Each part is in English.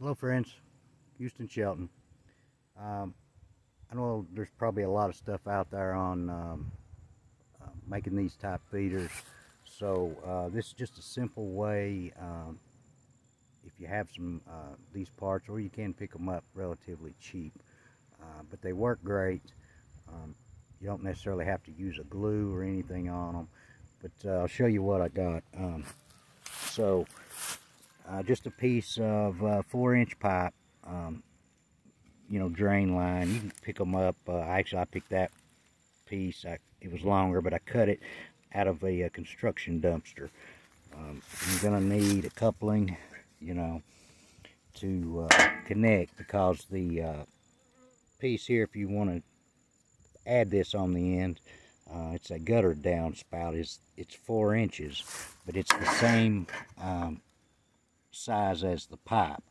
Hello friends, Houston Shelton. Um, I know there's probably a lot of stuff out there on um, uh, making these type feeders. So uh, this is just a simple way, um, if you have some uh, these parts, or you can pick them up relatively cheap. Uh, but they work great. Um, you don't necessarily have to use a glue or anything on them. But uh, I'll show you what I got. Um, so uh, just a piece of uh, four inch pipe um, you know drain line you can pick them up uh, actually I picked that piece I, it was longer but I cut it out of a, a uh, construction dumpster um, you're gonna need a coupling you know to uh, connect because the uh, piece here if you want to add this on the end uh, it's a gutter downspout. It's, it's four inches, but it's the same um, size as the pipe.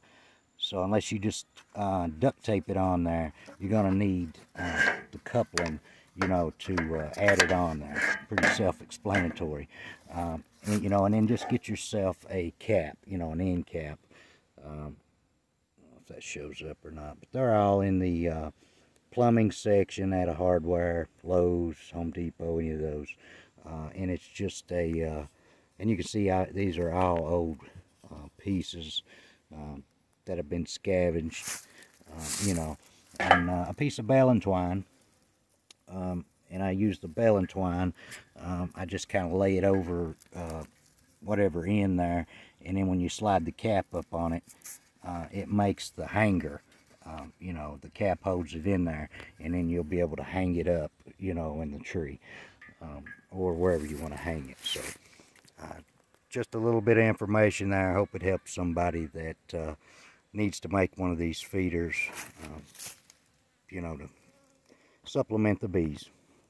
So unless you just uh, duct tape it on there, you're going to need uh, the coupling, you know, to uh, add it on there. Pretty self-explanatory. Um, you know, and then just get yourself a cap, you know, an end cap. Um, if that shows up or not, but they're all in the uh, plumbing section at a hardware, Lowe's, Home Depot, any of those. Uh, and it's just a, uh, and you can see I, these are all old uh, pieces um, that have been scavenged, uh, you know, and uh, a piece of baling twine. Um, and I use the baling twine. Um, I just kind of lay it over uh, whatever in there, and then when you slide the cap up on it, uh, it makes the hanger. Um, you know, the cap holds it in there, and then you'll be able to hang it up, you know, in the tree, um, or wherever you want to hang it. So, uh, just a little bit of information there. I hope it helps somebody that uh, needs to make one of these feeders, uh, you know, to supplement the bees.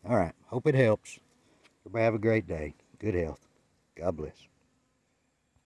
All right. Hope it helps. Everybody have a great day. Good health. God bless.